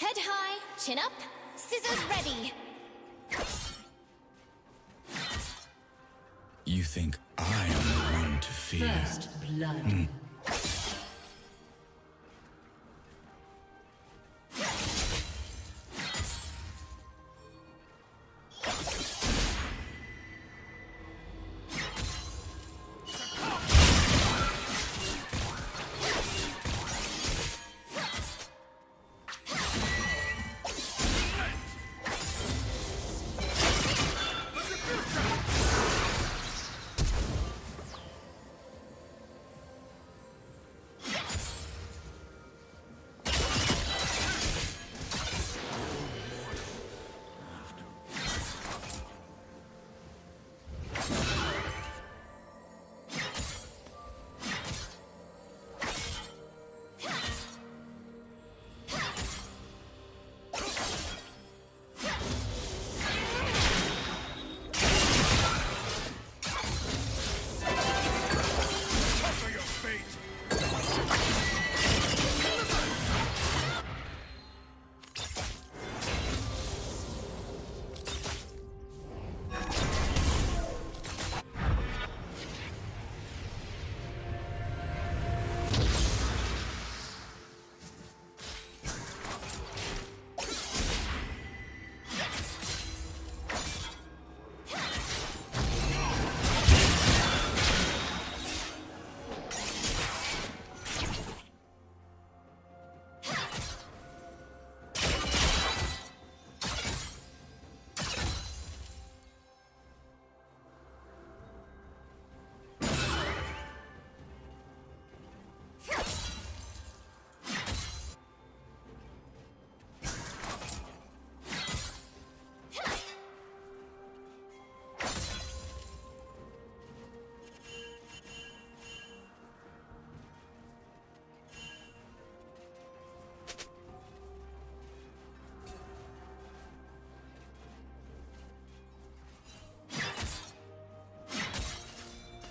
Head high, chin up, scissors ready. You think I am the one to fear? First blood. Hmm.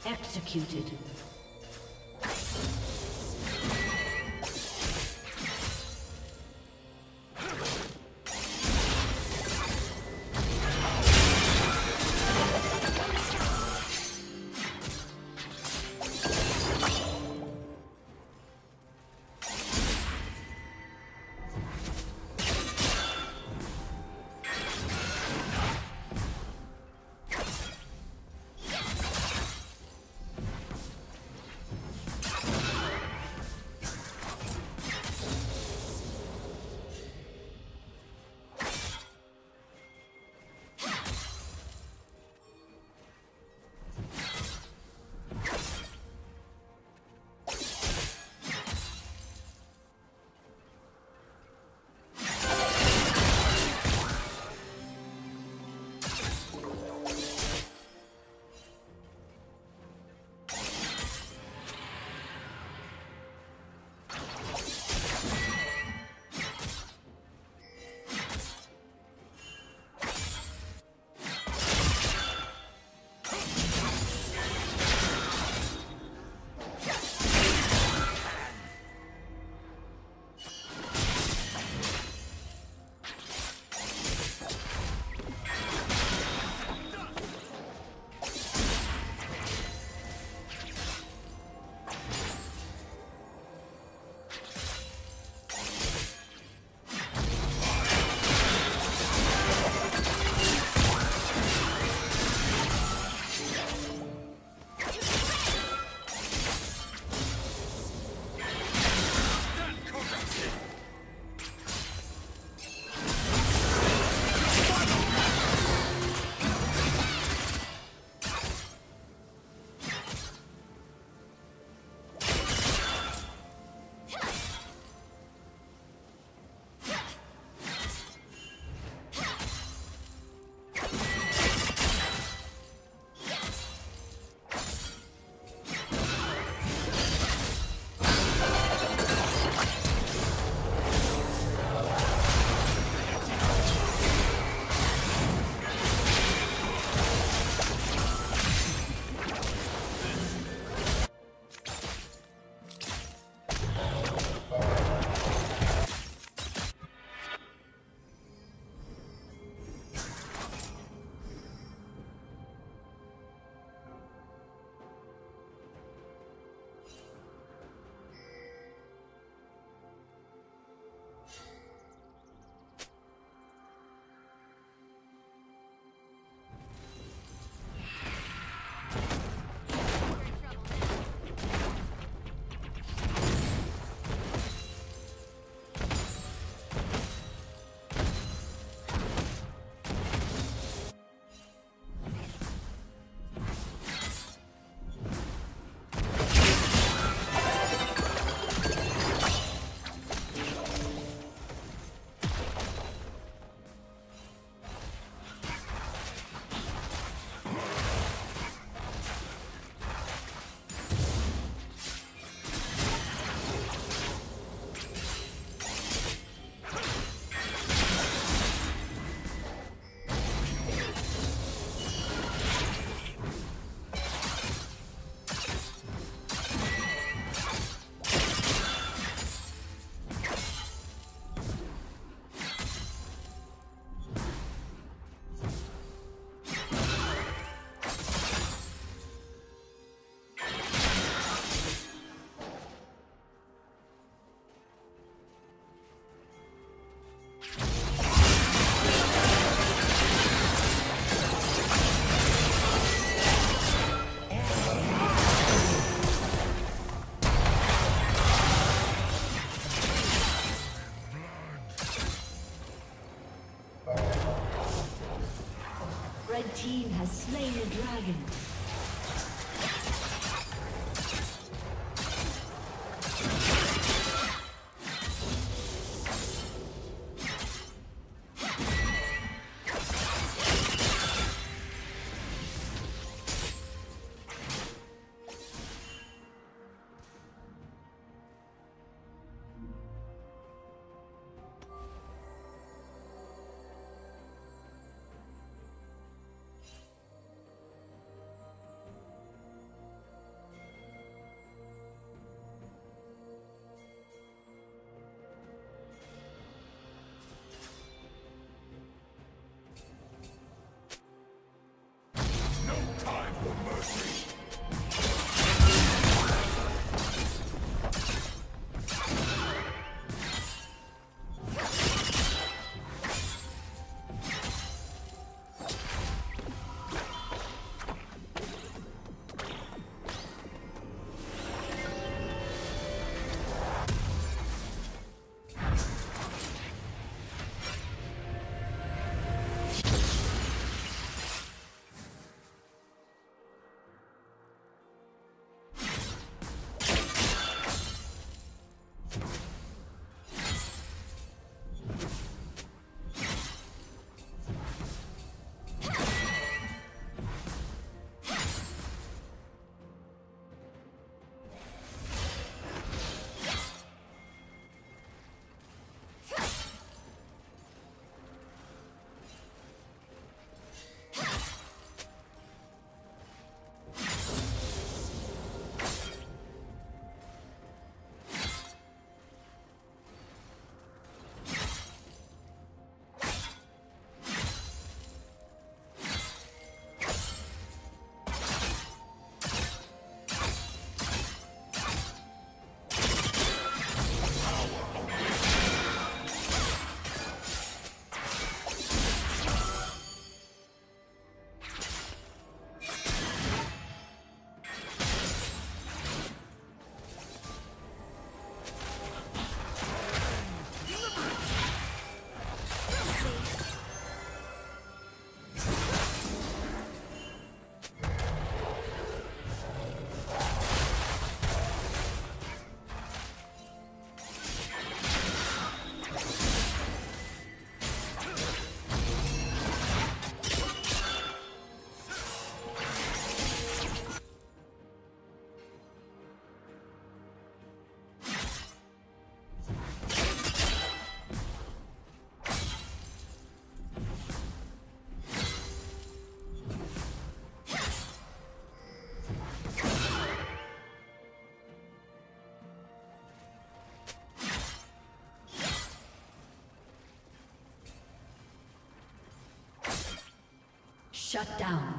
Executed. Shut down.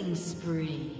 Killing spree.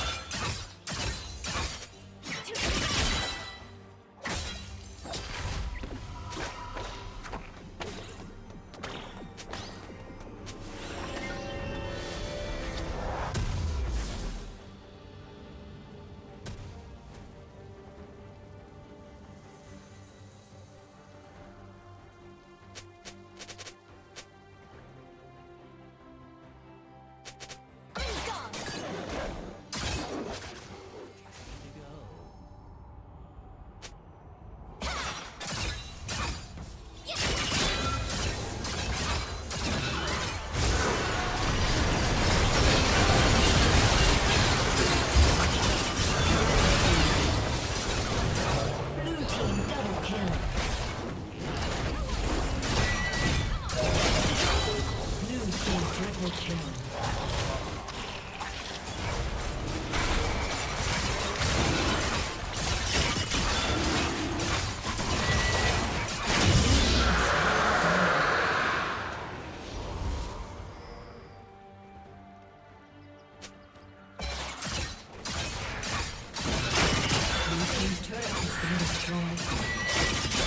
Been destroyed.